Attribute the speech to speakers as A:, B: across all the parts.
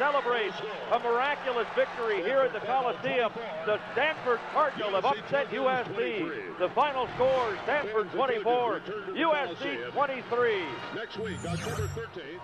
A: celebrate a miraculous victory here at the Coliseum. The Stanford Cardinal have upset USC. The final score, Stanford 24, USC 23.
B: Next week, October 13th.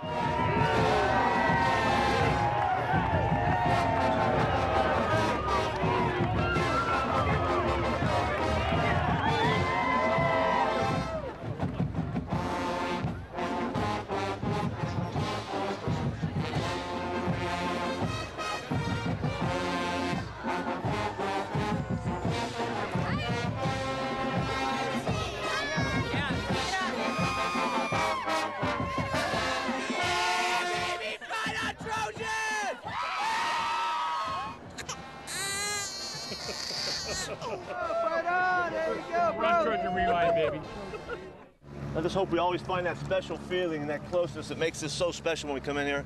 C: I just hope we always find that special feeling and that closeness that makes this so special when we come in here.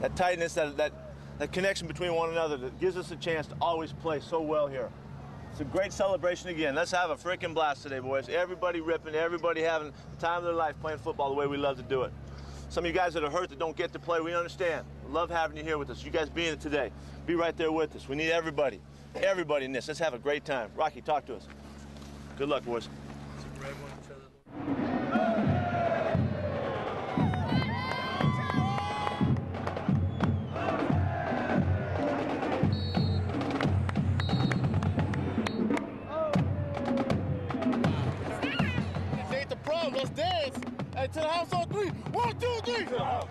C: That tightness, that, that, that connection between one another that gives us a chance to always play so well here. It's a great celebration again. Let's have a freaking blast today, boys. Everybody ripping, everybody having the time of their life playing football the way we love to do it. Some of you guys that are hurt that don't get to play, we understand. Love having you here with us. You guys being it today. Be right there with us. We need everybody. Everybody in this. Let's have a great time. Rocky, talk to us. Good luck, boys.
D: Hey, to the house on three. One, two, three. What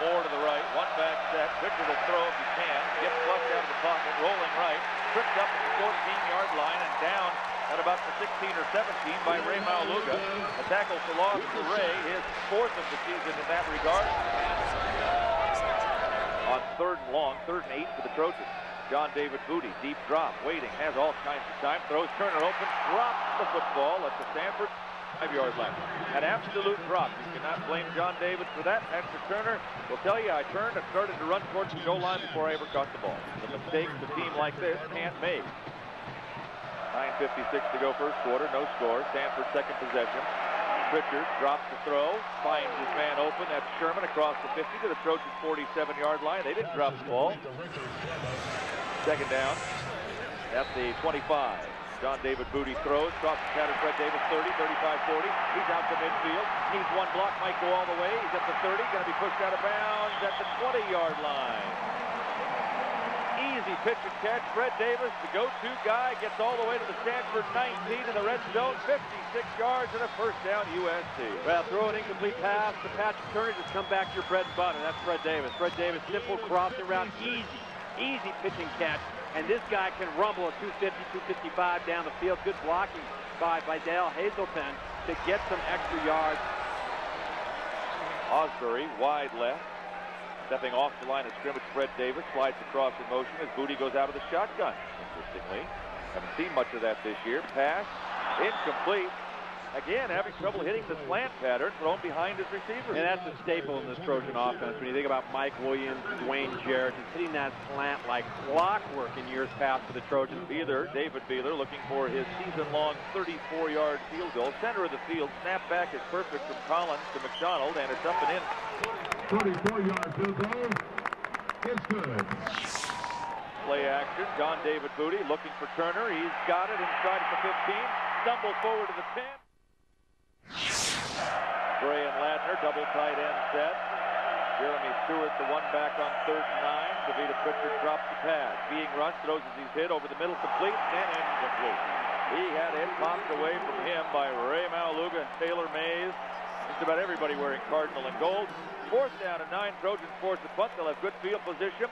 A: Moore to the right, one back set. Victor will throw if he can. Gets flushed out of the pocket, rolling right, tripped up at the 14-yard line and down at about the 16 or 17 by Rey Maualuga. A tackle for loss for Rey, his fourth of the season in that regard. On third and long, third and eight for the Trojans. John David Booty, deep drop, waiting, has all kinds of time, throws Turner open, drops the football at the Stanford five-yard line. An absolute drop. You cannot blame John David for that. Patrick Turner will tell you I turned and started to run towards the goal line before I ever caught the ball. The mistakes a team like this can't make. 9.56 to go first quarter, no score. Stanford second possession. Pritchard drops the throw, finds his man open. That's Sherman across the 50 to the Trojans 47-yard line. They didn't drop the ball. Second down at the 25. John David Booty throws, the pattern. Fred Davis 30, 35, 40. He's out to midfield. Needs one block, might go all the way. He's at the 30, going to be pushed out of bounds at the 20-yard line. Easy pitch and catch. Fred Davis, the go-to guy, gets all the way to the Stanford 19 in the red zone. 56 yards and a first down USC.
E: Well, throw an incomplete pass to Patrick Turner. Just come back to your bread and butter. That's Fred Davis. Fred Davis, simple crossing route, easy, easy pitch and catch. And this guy can rumble a 250, 255 down the field. Good blocking by, by Dale Hazelton to get some extra yards.
A: Ausberry, wide left. Stepping off the line of scrimmage, Fred Davis slides across in motion as Booty goes out of the shotgun. Interestingly, haven't seen much of that this year. Pass, incomplete. Again, having trouble hitting the slant pattern, thrown behind his receiver.
E: And that's a staple in this Trojan offense. When you think about Mike Williams, Dwayne Jarrett, just hitting that slant like clockwork in years past for the Trojans.
A: Buehler, David Buehler, looking for his season-long 34-yard field goal. Center of the field, snap back is perfect from Collins to McDonald, and it's up and in.
B: 34-yard field goal. It's good.
A: Play action. John David Booty looking for Turner. He's got it inside at the 15. Stumble forward to the 10. Gray and Ladner, double tight end set. Jeremy Stewart, the one back on third and nine. Tavita Pritchard drops the pass. Being rushed, throws as he's hit over the middle, complete, and incomplete. He had it popped away from him by Rey Maualuga and Taylor Mays. Just about everybody wearing Cardinal and gold. Fourth down and nine. Trojans force the punt. They'll have good field position.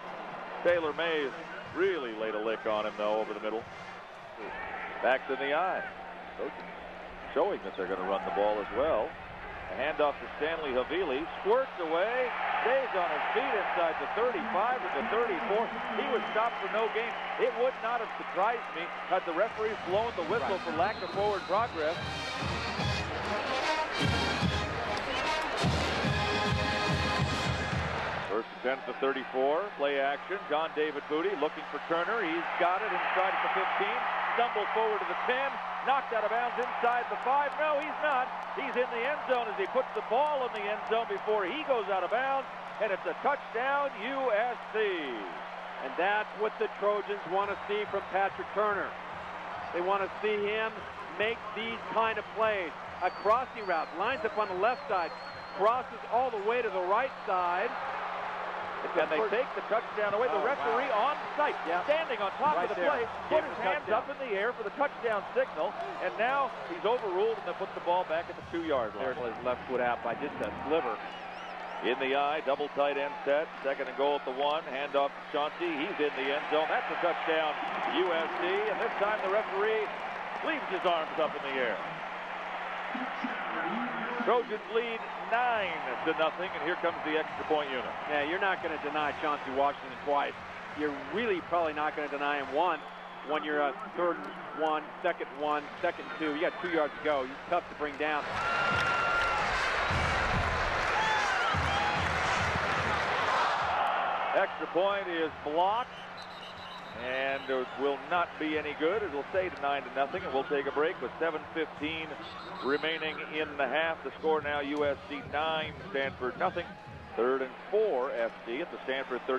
A: Taylor Mays really laid a lick on him, though, over the middle. Backs in the eye. Showing that they're going to run the ball as well. A handoff to Stanley Havili. Squirts away. Stays on his feet inside the 35 or the 34. He was stopped for no gain. It would not have surprised me had the referee blown the whistle for lack of forward progress. First and 10 to 34. Play action. John David Booty looking for Turner. He's got it inside at the 15. Stumbles forward to the 10. Knocked out of bounds inside the 5. No, he's not. He's in the end zone as he puts the ball in the end zone before he goes out of bounds. And it's a touchdown, USC.
E: And that's what the Trojans want to see from Patrick Turner. They want to see him make these kind of plays. A crossing route, lines up on the left side, crosses all the way to the right side.
A: And they take the touchdown away. The
E: Oh,
A: referee
E: wow.
A: on site, standing on top
E: Right
A: of the
E: there.
A: play, put his hands
E: touchdown.
A: up in the air for the touchdown signal. And now he's overruled and they put the ball back at the two-yard line.
E: There's his left foot out by just a sliver.
A: In the eye, double tight end set. Second and goal at the one. Handoff to Chauncey. He's in the end zone. That's a touchdown, USC. And this time the referee leaves his arms up in the air. Trojans lead nine to nothing, and here comes the extra point unit.
E: Yeah, you're not going to deny Chauncey Washington twice. You're really probably not going to deny him once when you're a third and one, second one, second two. You got two yards to go. He's tough to bring down.
A: Extra point is blocked. And it will not be any good. It will stay to 9 to nothing, and we'll take a break with 7.15 remaining in the half. The score now USC 9, Stanford nothing. Third and 4 SC at the Stanford 30.